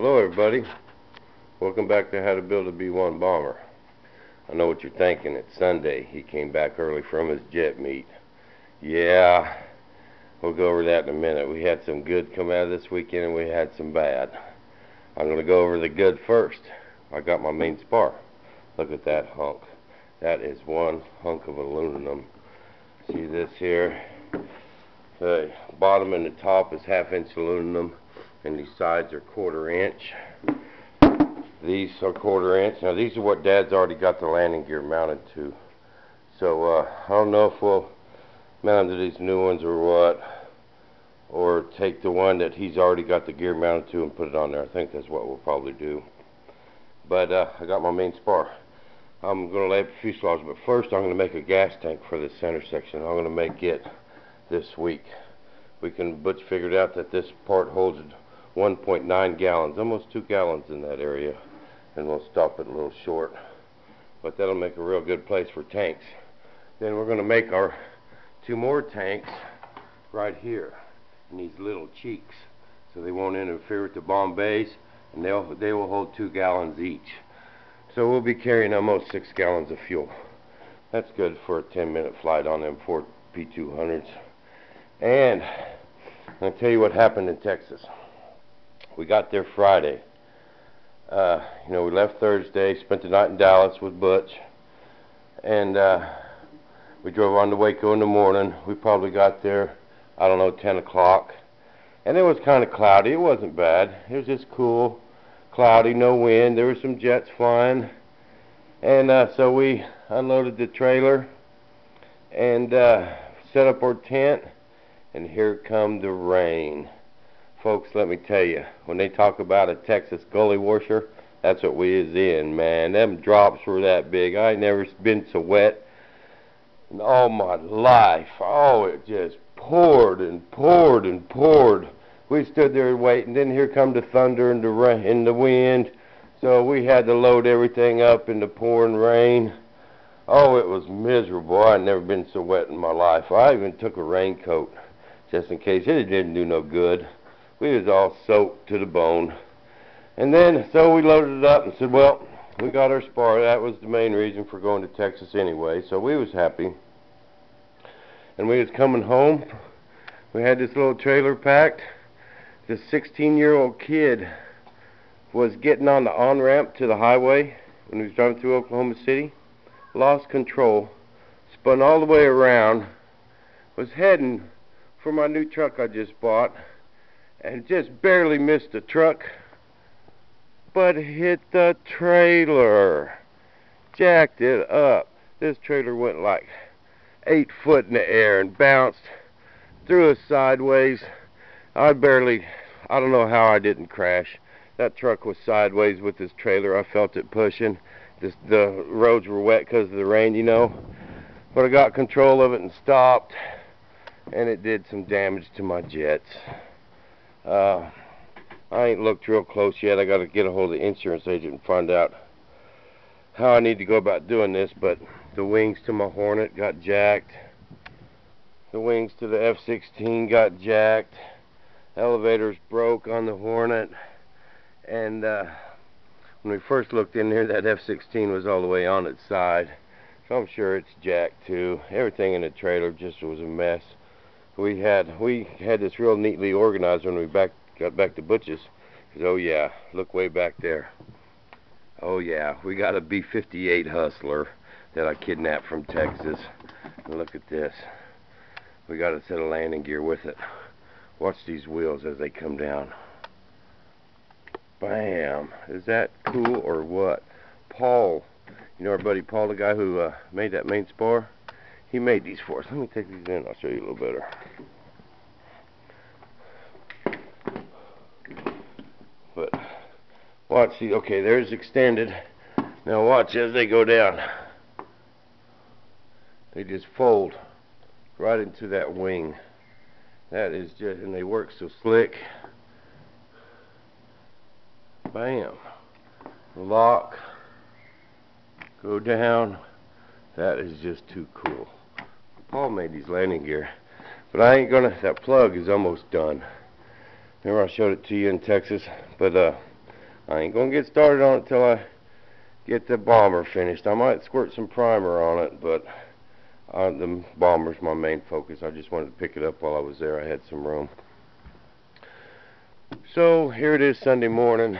Hello everybody. Welcome back to How to Build a B-1 Bomber. I know what you're thinking. It's Sunday. He came back early from his jet meet. Yeah, we'll go over that in a minute. We had some good come out of this weekend and we had some bad. I'm going to go over the good first. I got my main spar. Look at that hunk. That is one hunk of aluminum. See this here? The bottom and the top is half inch aluminum and these sides are quarter inch. These are quarter inch. Now these are what Dad's already got the landing gear mounted to. So uh, I don't know if we'll mount to these new ones or what, or take the one that he's already got the gear mounted to and put it on there. I think that's what we'll probably do. But uh, I got my main spar. I'm going to lay up a fuselage, but first I'm going to make a gas tank for the center section. I'm going to make it this week. We can, Butch figured out that this part holds 1.9 gallons, almost 2 gallons in that area, and we'll stop it a little short. But that'll make a real good place for tanks. Then we're going to make our two more tanks right here in these little cheeks so they won't interfere with the bomb bays and they'll they will hold two gallons each so we'll be carrying almost six gallons of fuel that's good for a 10 minute flight on them four P200s and I'll tell you what happened in Texas we got there Friday uh, you know we left Thursday spent the night in Dallas with Butch and uh, we drove on to Waco in the morning. We probably got there, I don't know, 10 o'clock. And it was kind of cloudy. It wasn't bad. It was just cool, cloudy, no wind. There were some jets flying. And uh, so we unloaded the trailer and uh, set up our tent. And here come the rain. Folks, let me tell you, when they talk about a Texas gully washer, that's what we is in, man. Them drops were that big. I ain't never been so wet in all my life. Oh, it just poured and poured and poured. We stood there waiting. Then here come the thunder and the rain and the wind. So we had to load everything up in the pouring rain. Oh, it was miserable. I'd never been so wet in my life. I even took a raincoat just in case. It didn't do no good. We was all soaked to the bone. And then, so we loaded it up and said, well, we got our spar. That was the main reason for going to Texas anyway. So we was happy. And we was coming home. We had this little trailer packed. This 16-year-old kid was getting on the on-ramp to the highway when he was driving through Oklahoma City. Lost control. Spun all the way around. Was heading for my new truck I just bought. And just barely missed the truck but hit the trailer. Jacked it up. This trailer went like eight foot in the air and bounced, threw us sideways. I barely, I don't know how I didn't crash. That truck was sideways with this trailer. I felt it pushing. This, the roads were wet because of the rain, you know. But I got control of it and stopped. And it did some damage to my jets. Uh, I ain't looked real close yet. I got to get a hold of the insurance agent and find out how I need to go about doing this. But the wings to my Hornet got jacked. The wings to the F-16 got jacked. Elevators broke on the Hornet. And uh, when we first looked in there, that F-16 was all the way on its side. So I'm sure it's jacked too. Everything in the trailer just was a mess. We had we had this real neatly organized when we back got back to Butch's. Says, oh yeah, look way back there. Oh yeah, we got a B-58 Hustler that I kidnapped from Texas. And look at this. We got a set of landing gear with it. Watch these wheels as they come down. Bam. Is that cool or what? Paul, you know our buddy Paul, the guy who uh, made that main spar? He made these for us. Let me take these in. I'll show you a little better. But watch, the okay, there's extended. Now watch as they go down. They just fold right into that wing. That is just, and they work so slick. Bam. Lock. Go down. That is just too cool. Paul made these landing gear. But I ain't gonna, that plug is almost done. Remember I showed it to you in Texas, but uh, I ain't gonna get started on it till I get the bomber finished. I might squirt some primer on it, but uh, the bomber's my main focus. I just wanted to pick it up while I was there. I had some room. So here it is Sunday morning,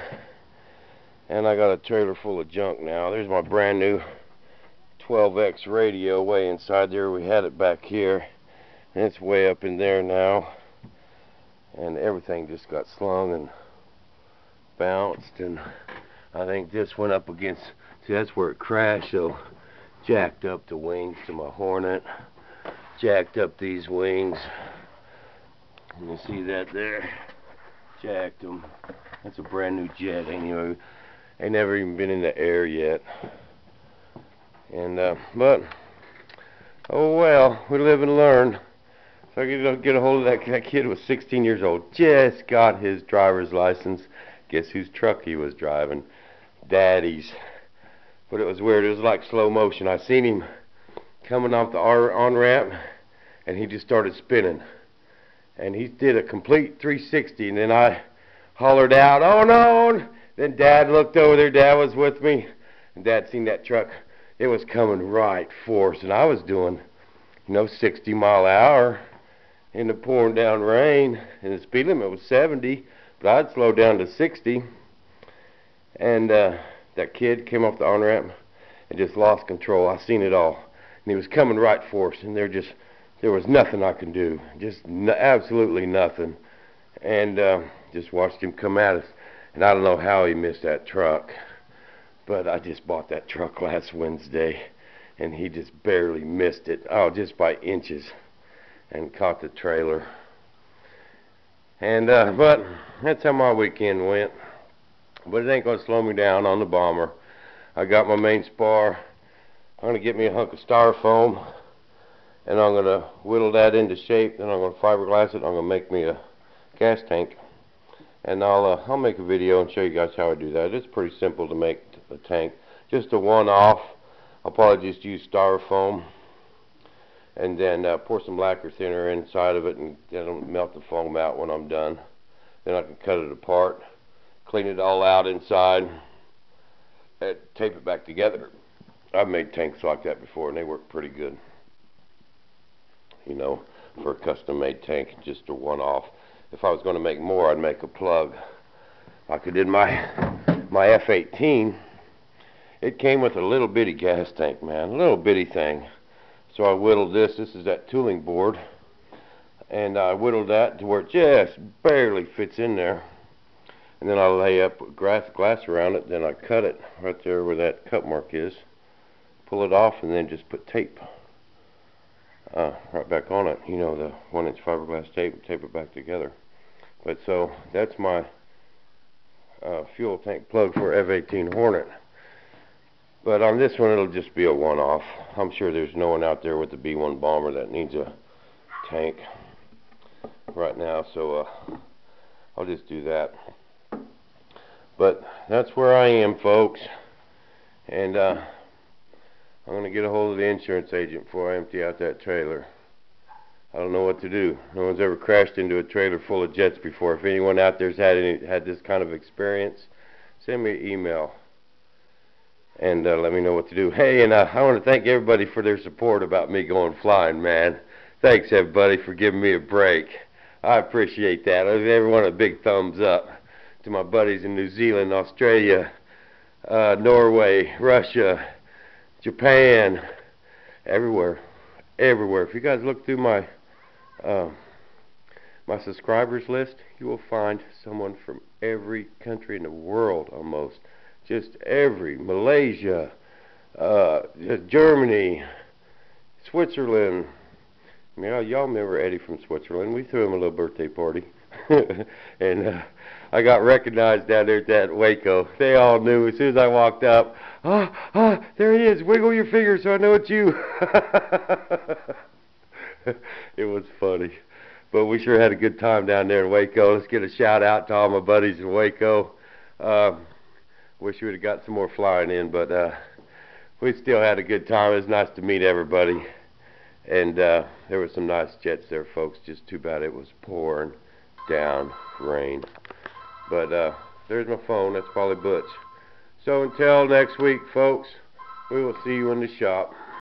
and I got a trailer full of junk now. There's my brand new 12X radio way inside there. We had it back here, and it's way up in there now. And everything just got slung and bounced, and I think this went up against, see that's where it crashed, so jacked up the wings to my Hornet, jacked up these wings. You see that there? Jacked them. That's a brand new jet anyway. Ain't never even been in the air yet. And, uh, but, oh well, we live and learn. So I get, get a hold of that, that kid was 16 years old, just got his driver's license. Guess whose truck he was driving? Daddy's. But it was weird. It was like slow motion. I seen him coming off the on ramp, and he just started spinning. And he did a complete 360, and then I hollered out, "Oh no!" Then Dad looked over there. Dad was with me, and Dad seen that truck. It was coming right for us, and I was doing, you know, 60 mile an hour in the pouring down rain, and the speed limit was 70, but I'd slow down to 60. And uh, that kid came off the on ramp and just lost control. I seen it all, and he was coming right for us, and there just there was nothing I could do, just absolutely nothing, and uh, just watched him come at us. And I don't know how he missed that truck, but I just bought that truck last Wednesday, and he just barely missed it. Oh, just by inches, and caught the trailer. And uh, but that's how my weekend went. But it ain't gonna slow me down on the bomber. I got my main spar. I'm gonna get me a hunk of styrofoam and I'm gonna whittle that into shape. Then I'm gonna fiberglass it. I'm gonna make me a gas tank, and I'll uh, I'll make a video and show you guys how I do that. It's pretty simple to make a tank. Just a one-off. I'll probably just use styrofoam and then uh, pour some lacquer thinner inside of it and it'll melt the foam out when I'm done. Then I can cut it apart clean it all out inside, and tape it back together. I've made tanks like that before, and they work pretty good. You know, for a custom-made tank, just a one-off. If I was going to make more, I'd make a plug. Like I did my my F-18. It came with a little bitty gas tank, man, a little bitty thing. So I whittled this. This is that tooling board, and I whittled that to where it just barely fits in there and then I lay up glass, glass around it, then I cut it right there where that cut mark is, pull it off, and then just put tape uh, right back on it, you know, the one inch fiberglass tape, tape it back together. But so, that's my uh, fuel tank plug for F-18 Hornet. But on this one, it'll just be a one-off. I'm sure there's no one out there with the B-1 bomber that needs a tank right now, so uh, I'll just do that. But that's where I am, folks. And uh, I'm going to get a hold of the insurance agent before I empty out that trailer. I don't know what to do. No one's ever crashed into a trailer full of jets before. If anyone out there's had any, had this kind of experience, send me an email and uh, let me know what to do. Hey, and uh, I want to thank everybody for their support about me going flying, man. Thanks, everybody, for giving me a break. I appreciate that. I give everyone a big thumbs up to my buddies in New Zealand, Australia, uh, Norway, Russia, Japan, everywhere, everywhere. If you guys look through my uh, my subscribers list, you will find someone from every country in the world almost. Just every Malaysia, uh, Germany, Switzerland. I mean, y'all remember Eddie from Switzerland? We threw him a little birthday party, and. Uh, I got recognized down there at that Waco. They all knew as soon as I walked up. Ah, ah, there he is. Wiggle your finger so I know it's you. it was funny. But we sure had a good time down there in Waco. Let's get a shout out to all my buddies in Waco. Uh, wish we would have got some more flying in, but uh, we still had a good time. It was nice to meet everybody. And uh, there were some nice jets there, folks. Just too bad it was pouring down rain. But uh, there's my phone. That's probably Butch. So until next week, folks, we will see you in the shop.